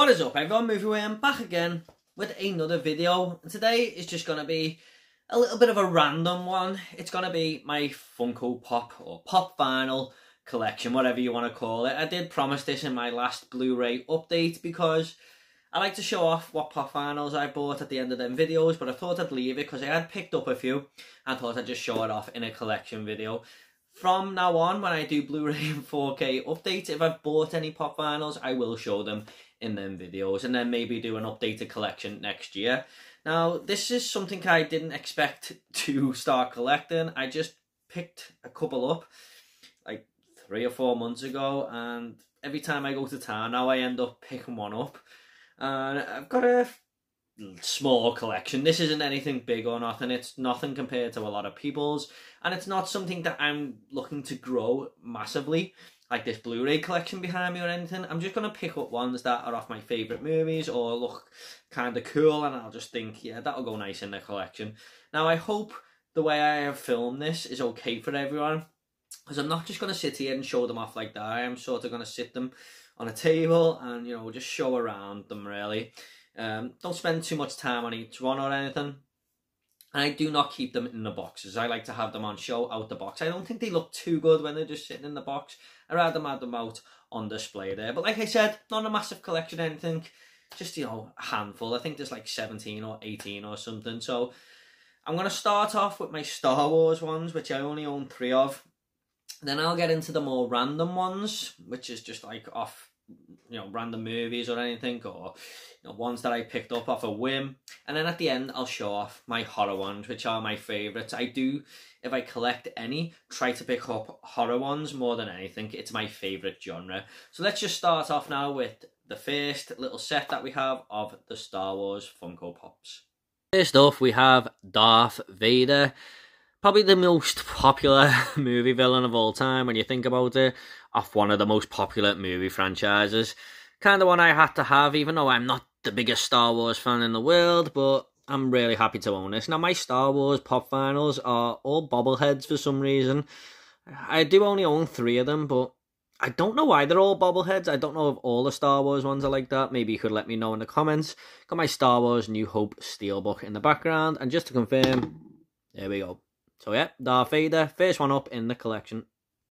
What is up everyone, Movie Worm, I'm back again with another video. And today is just going to be a little bit of a random one. It's going to be my Funko Pop or Pop Vinyl collection, whatever you want to call it. I did promise this in my last Blu-ray update because I like to show off what pop vinyls I bought at the end of them videos, but I thought I'd leave it because I had picked up a few and thought I'd just show it off in a collection video from now on, when I do Blu-ray and 4K updates, if I've bought any pop vinyls, I will show them in them videos and then maybe do an updated collection next year. Now, this is something I didn't expect to start collecting. I just picked a couple up like three or four months ago and every time I go to town now I end up picking one up. And I've got a small collection. This isn't anything big or nothing. It's nothing compared to a lot of people's. And it's not something that I'm looking to grow massively, like this Blu-ray collection behind me or anything. I'm just going to pick up ones that are off my favourite movies or look kind of cool and I'll just think, yeah, that'll go nice in the collection. Now, I hope the way I have filmed this is okay for everyone. Because I'm not just going to sit here and show them off like that. I am sort of going to sit them on a table and, you know, just show around them really. Um, don't spend too much time on each one or anything. And I do not keep them in the boxes. I like to have them on show out the box. I don't think they look too good when they're just sitting in the box. I rather have them out on display there. But like I said, not a massive collection or anything. Just, you know, a handful. I think there's like 17 or 18 or something. So I'm going to start off with my Star Wars ones, which I only own three of. Then I'll get into the more random ones, which is just like off you know random movies or anything or you know ones that I picked up off a whim. And then at the end I'll show off my horror ones which are my favorites I do if I collect any try to pick up horror ones more than anything. It's my favorite genre. So let's just start off now with the first little set that we have of the Star Wars Funko Pops. First off we have Darth Vader probably the most popular movie villain of all time when you think about it off one of the most popular movie franchises. Kind of one I had to have, even though I'm not the biggest Star Wars fan in the world, but I'm really happy to own this. Now, my Star Wars pop vinyls are all bobbleheads for some reason. I do only own three of them, but I don't know why they're all bobbleheads. I don't know if all the Star Wars ones are like that. Maybe you could let me know in the comments. Got my Star Wars New Hope steelbook in the background. And just to confirm, there we go. So yeah, Darth Vader, first one up in the collection.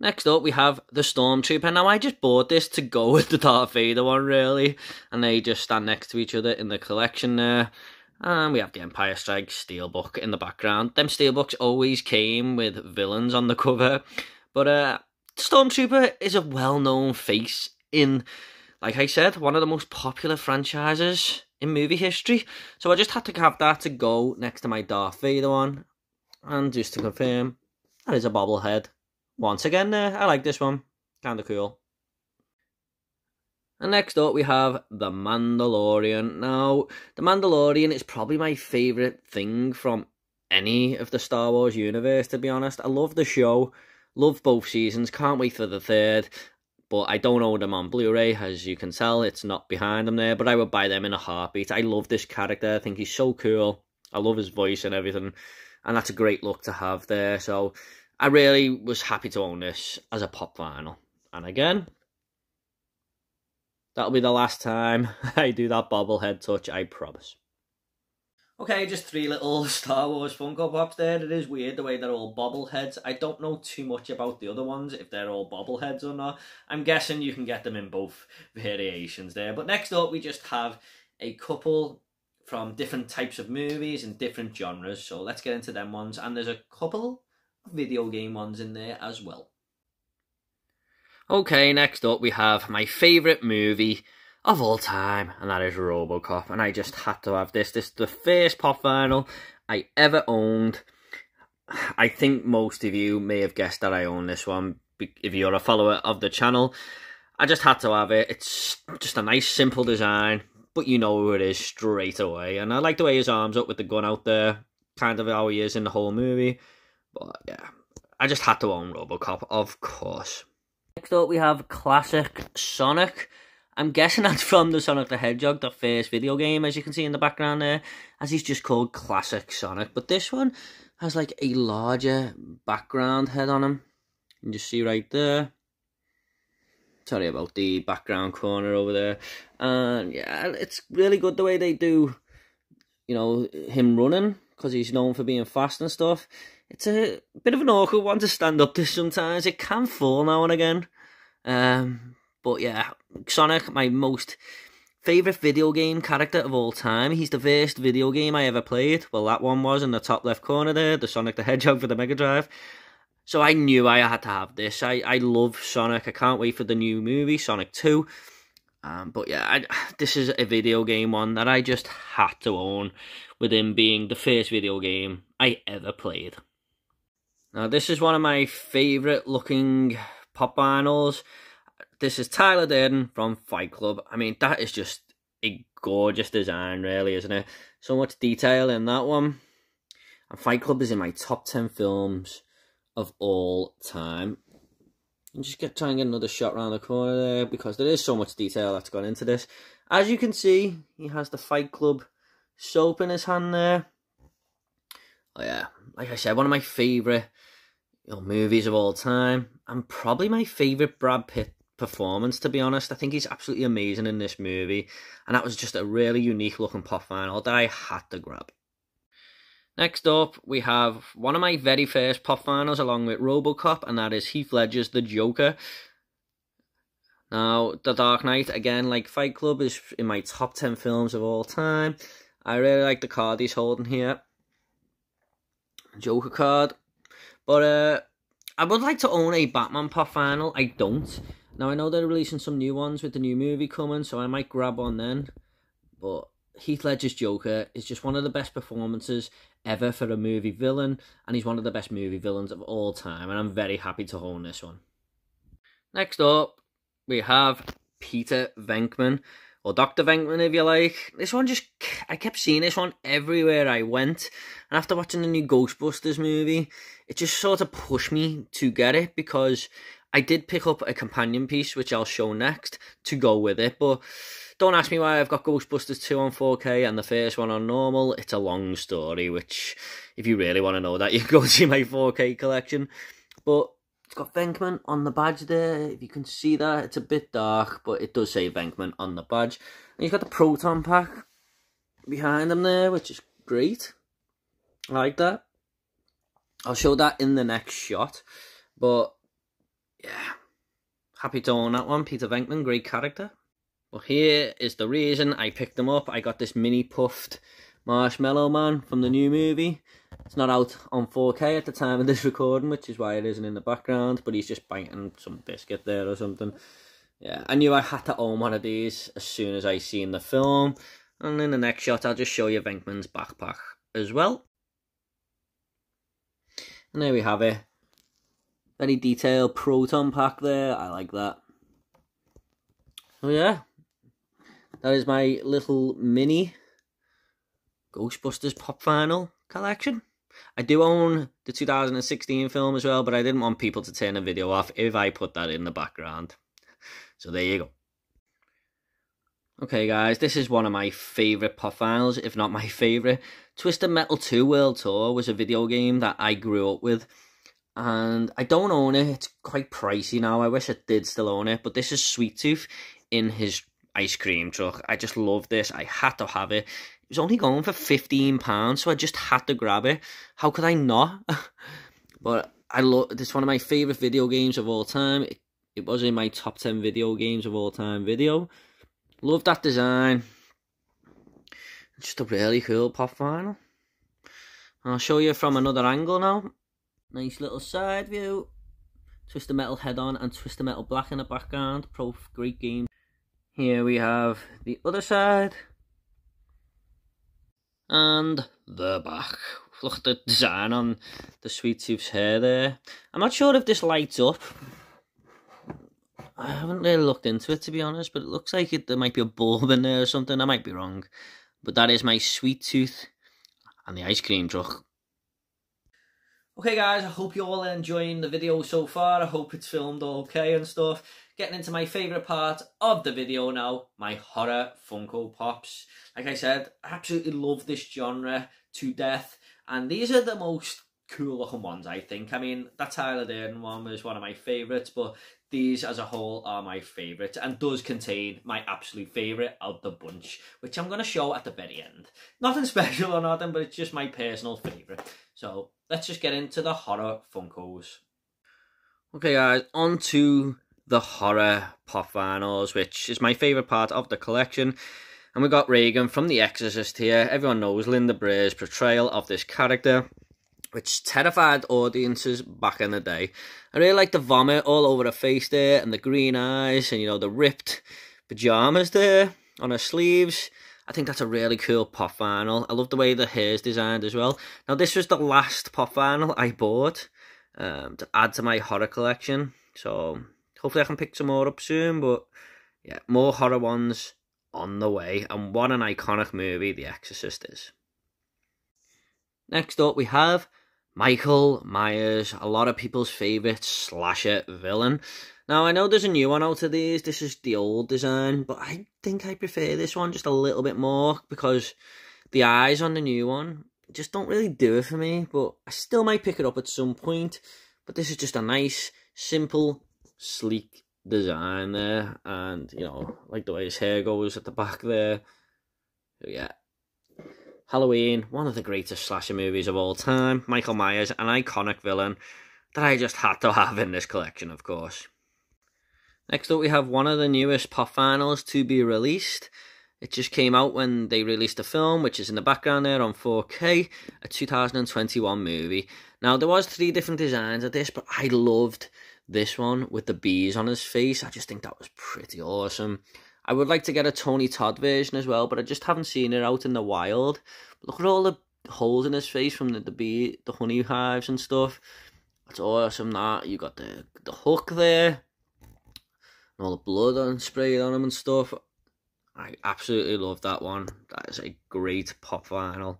Next up, we have the Stormtrooper. Now, I just bought this to go with the Darth Vader one, really. And they just stand next to each other in the collection there. And we have the Empire Strikes Steelbook in the background. Them Steelbooks always came with villains on the cover. But uh, Stormtrooper is a well-known face in, like I said, one of the most popular franchises in movie history. So I just had to have that to go next to my Darth Vader one. And just to confirm, that is a bobblehead. Once again, uh, I like this one. Kind of cool. And next up, we have The Mandalorian. Now, The Mandalorian is probably my favourite thing from any of the Star Wars universe, to be honest. I love the show, love both seasons, can't wait for the third. But I don't own them on Blu ray, as you can tell, it's not behind them there. But I would buy them in a heartbeat. I love this character, I think he's so cool. I love his voice and everything. And that's a great look to have there. So I really was happy to own this as a pop vinyl. And again, that'll be the last time I do that bobblehead touch, I promise. Okay, just three little Star Wars Funko Pops there. It is weird the way they're all bobbleheads. I don't know too much about the other ones, if they're all bobbleheads or not. I'm guessing you can get them in both variations there. But next up, we just have a couple from different types of movies and different genres. So let's get into them ones. And there's a couple video game ones in there as well. Okay, next up we have my favourite movie of all time, and that is Robocop. And I just had to have this. This is the first pop vinyl I ever owned. I think most of you may have guessed that I own this one if you're a follower of the channel. I just had to have it. It's just a nice, simple design, but you know who it is straight away. And I like the way his arm's up with the gun out there, kind of how he is in the whole movie. But yeah, I just had to own Robocop, of course. Next up, we have classic Sonic. I'm guessing that's from the Sonic the Hedgehog, the first video game, as you can see in the background there, as he's just called Classic Sonic. But this one has like a larger background head on him. You can just see right there. Sorry about the background corner over there. And yeah, it's really good the way they do, you know, him running because he's known for being fast and stuff. It's a bit of an awkward one to stand up to sometimes. It can fall now and again. Um, but yeah, Sonic, my most favourite video game character of all time. He's the first video game I ever played. Well, that one was in the top left corner there, the Sonic the Hedgehog for the Mega Drive. So I knew I had to have this. I, I love Sonic. I can't wait for the new movie, Sonic 2. Um, but yeah, I, this is a video game one that I just had to own, with him being the first video game I ever played. Now, this is one of my favourite looking pop vinyls. This is Tyler Durden from Fight Club. I mean, that is just a gorgeous design, really, isn't it? So much detail in that one. And Fight Club is in my top 10 films of all time. And just get try and get another shot around the corner there because there is so much detail that's gone into this. As you can see, he has the Fight Club soap in his hand there. Oh yeah, like I said, one of my favourite you know, movies of all time, and probably my favourite Brad Pitt performance, to be honest. I think he's absolutely amazing in this movie, and that was just a really unique looking pop vinyl that I had to grab. Next up, we have one of my very first pop vinyls along with Robocop, and that is Heath Ledger's The Joker. Now, The Dark Knight, again, like Fight Club, is in my top 10 films of all time. I really like the card he's holding here. Joker card. But uh, I would like to own a Batman pop vinyl. I don't. Now, I know they're releasing some new ones with the new movie coming, so I might grab one then. But Heath Ledger's Joker is just one of the best performances ever for a movie villain, and he's one of the best movie villains of all time, and I'm very happy to own this one. Next up, we have Peter Venkman, or Dr. Venkman if you like. This one just, I kept seeing this one everywhere I went, and after watching the new Ghostbusters movie, it just sort of pushed me to get it, because I did pick up a companion piece, which I'll show next, to go with it, but don't ask me why I've got Ghostbusters 2 on 4K and the first one on normal. It's a long story, which, if you really want to know that, you go see my 4K collection. But it's got Venkman on the badge there. If you can see that, it's a bit dark, but it does say Venkman on the badge. And he's got the Proton Pack behind him there, which is great. I like that. I'll show that in the next shot. But, yeah. Happy to own that one. Peter Venkman, great character. Well, here is the reason I picked them up. I got this Mini-Puft Marshmallow Man from the new movie. It's not out on 4K at the time of this recording, which is why it isn't in the background, but he's just biting some biscuit there or something. Yeah, I knew I had to own one of these as soon as I seen the film. And in the next shot, I'll just show you Venkman's backpack as well. And there we have it. Very detailed proton pack there. I like that. Oh yeah, that is my little mini Ghostbusters Pop Vinyl collection. I do own the 2016 film as well, but I didn't want people to turn the video off if I put that in the background. So there you go. Okay guys, this is one of my favourite pop vinyls, if not my favourite. Twisted Metal 2 World Tour was a video game that I grew up with. And I don't own it, it's quite pricey now, I wish I did still own it. But this is Sweet Tooth in his ice cream truck. I just love this. I had to have it. It was only going for £15, so I just had to grab it. How could I not? but I love this one of my favourite video games of all time. It, it was in my top 10 video games of all time video. Love that design. Just a really cool pop vinyl. I'll show you from another angle now. Nice little side view. Twisted Metal Head-On and Twisted Metal Black in the background. Pro great game. Here we have the other side. And the back. Look at the design on the Sweet Tooth's hair there. I'm not sure if this lights up. I haven't really looked into it to be honest, but it looks like it, there might be a bulb in there or something. I might be wrong. But that is my Sweet Tooth and the ice cream truck. Okay guys, I hope you all enjoying the video so far. I hope it's filmed okay and stuff getting into my favourite part of the video now, my horror Funko Pops. Like I said, I absolutely love this genre to death, and these are the most cool looking ones, I think. I mean, that Tyler Durden one was one of my favourites, but these as a whole are my favourites and does contain my absolute favourite of the bunch, which I'm going to show at the very end. Nothing special or nothing, but it's just my personal favourite. So let's just get into the horror Funkos. Okay guys, on to the horror pop vinyls, which is my favourite part of the collection. And we got Regan from The Exorcist here. Everyone knows Linda Blair's portrayal of this character which terrified audiences back in the day. I really like the vomit all over her face there, and the green eyes, and you know, the ripped pajamas there on her sleeves. I think that's a really cool pop vinyl. I love the way the hair's designed as well. Now, this was the last pop vinyl I bought um, to add to my horror collection. So, hopefully I can pick some more up soon. But, yeah, more horror ones on the way. And what an iconic movie The Exorcist is. Next up, we have Michael Myers, a lot of people's favourite slasher villain. Now, I know there's a new one out of these. This is the old design, but I think I prefer this one just a little bit more because the eyes on the new one just don't really do it for me. But I still might pick it up at some point. But this is just a nice, simple, sleek design there. And, you know, like the way his hair goes at the back there. So, yeah, Halloween, one of the greatest slasher movies of all time. Michael Myers, an iconic villain that I just had to have in this collection, of course. Next up, we have one of the newest pop vinyls to be released. It just came out when they released the film, which is in the background there on 4K, a 2021 movie. Now, there was three different designs of this, but I loved this one with the bees on his face. I just think that was pretty awesome. I would like to get a Tony Todd version as well, but I just haven't seen it out in the wild. Look at all the holes in his face from the, the bee, the honey hives and stuff. That's awesome. That you got the the hook there, and all the blood on sprayed on him and stuff. I absolutely love that one. That is a great pop vinyl.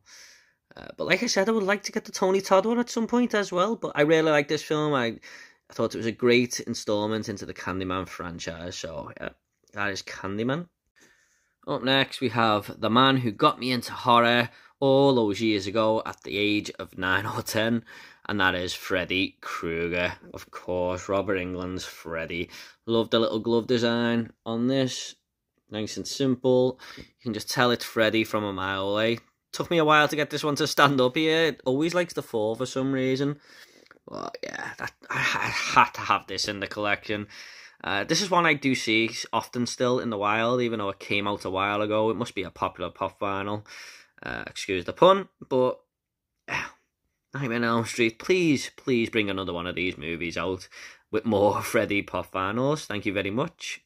Uh, but like I said, I would like to get the Tony Todd one at some point as well. But I really like this film. I, I thought it was a great installment into the Candyman franchise. So yeah, that is Candyman. Up next, we have The Man Who Got Me Into Horror all those years ago at the age of 9 or 10, and that is Freddy Krueger. Of course, Robert Englund's Freddy. Love the little glove design on this. Nice and simple. You can just tell it's Freddy from a mile away. Took me a while to get this one to stand up here. It always likes to fall for some reason. But yeah, that, I, I had to have this in the collection. Uh, this is one I do see often still in the wild, even though it came out a while ago. It must be a popular pop vinyl. Uh, excuse the pun, but uh, Nightmare on Elm Street, please, please bring another one of these movies out with more Freddy pop vinyls. Thank you very much.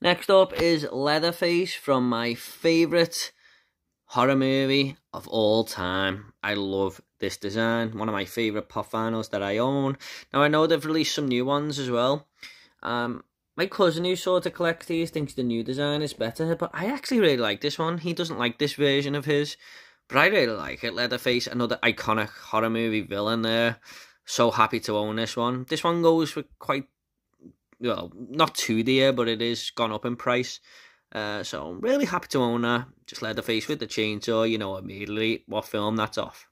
Next up is Leatherface from my favourite horror movie of all time. I love this design, one of my favourite pop that I own. Now I know they've released some new ones as well. Um, my cousin who sort of collects these thinks the new design is better, but I actually really like this one. He doesn't like this version of his, but I really like it. Leatherface, another iconic horror movie villain there. So happy to own this one. This one goes for quite, well, not too dear, but it is gone up in price. Uh, so I'm really happy to own that. Just Leatherface with the chainsaw, you know immediately what film that's off.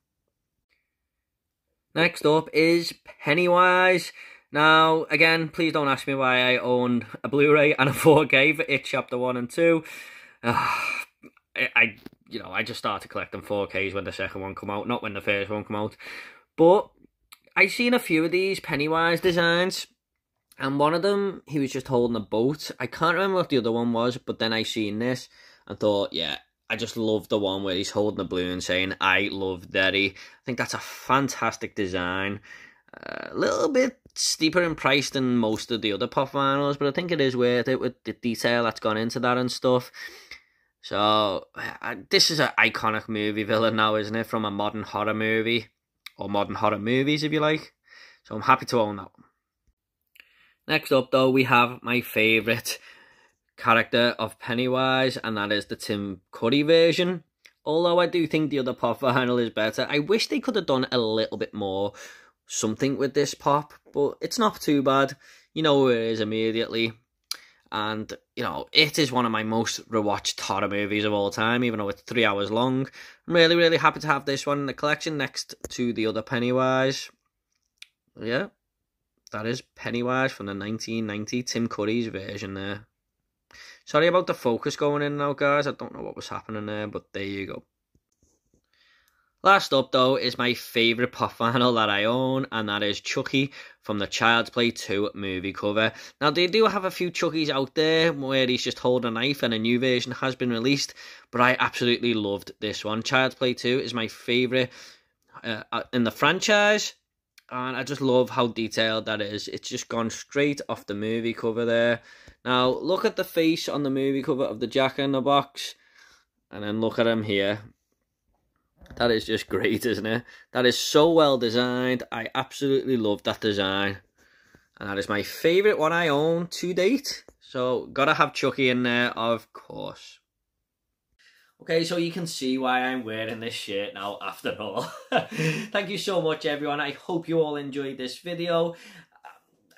Next up is Pennywise. Now, again, please don't ask me why I own a Blu-ray and a 4K for It Chapter 1 and 2. Uh, I, you know, I just started collecting 4Ks when the second one come out, not when the first one come out. But I've seen a few of these Pennywise designs, and one of them, he was just holding a boat. I can't remember what the other one was, but then I seen this and thought, yeah, I just love the one where he's holding a balloon saying, I love Derry. I think that's a fantastic design. Uh, a little bit steeper in price than most of the other pop vinyls, but I think it is worth it with the detail that's gone into that and stuff. So, uh, this is an iconic movie villain now, isn't it? From a modern horror movie, or modern horror movies, if you like. So, I'm happy to own that one. Next up, though, we have my favourite character of Pennywise, and that is the Tim Curry version. Although I do think the other pop vinyl is better, I wish they could have done a little bit more something with this pop, but it's not too bad. You know where it is immediately. and you know it is one of my most rewatched horror movies of all time even though it's three hours long i'm really really happy to have this one in the collection next to the other pennywise yeah that is pennywise from the 1990 tim curry's version there sorry about the focus going in now guys i don't know what was happening there but there you go Last up, though, is my favourite pop vinyl that I own, and that is Chucky from the Child's Play 2 movie cover. Now, they do have a few Chuckies out there where he's just holding a knife, and a new version has been released, but I absolutely loved this one. Child's Play 2 is my favourite uh, uh, in the franchise, and I just love how detailed that is. It's just gone straight off the movie cover there. Now, look at the face on the movie cover of the Jack in the Box, and then look at him here that is just great, isn't it? That is so well designed. I absolutely love that design. And that is my favourite one I own to date. So, gotta have Chucky in there, of course. Okay, so you can see why I'm wearing this shirt now after all. Thank you so much everyone. I hope you all enjoyed this video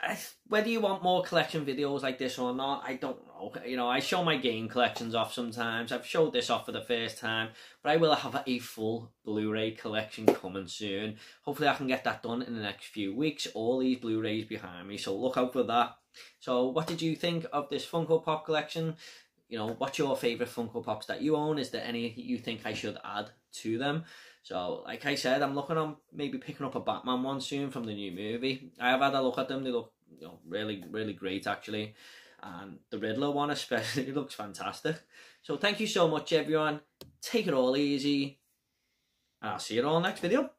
uh, whether you want more collection videos like this or not, I don't know. You know, I show my game collections off sometimes. I've showed this off for the first time, but I will have a full Blu-ray collection coming soon. Hopefully I can get that done in the next few weeks. All these Blu-rays behind me, so look out for that. So what did you think of this Funko Pop collection? You know, what's your favourite Funko Pops that you own? Is there any you think I should add to them? So, like I said, I'm looking on maybe picking up a Batman one soon from the new movie. I have had a look at them. They look you know, really, really great actually. And the Riddler one especially looks fantastic. So thank you so much everyone. Take it all easy. And I'll see you all next video.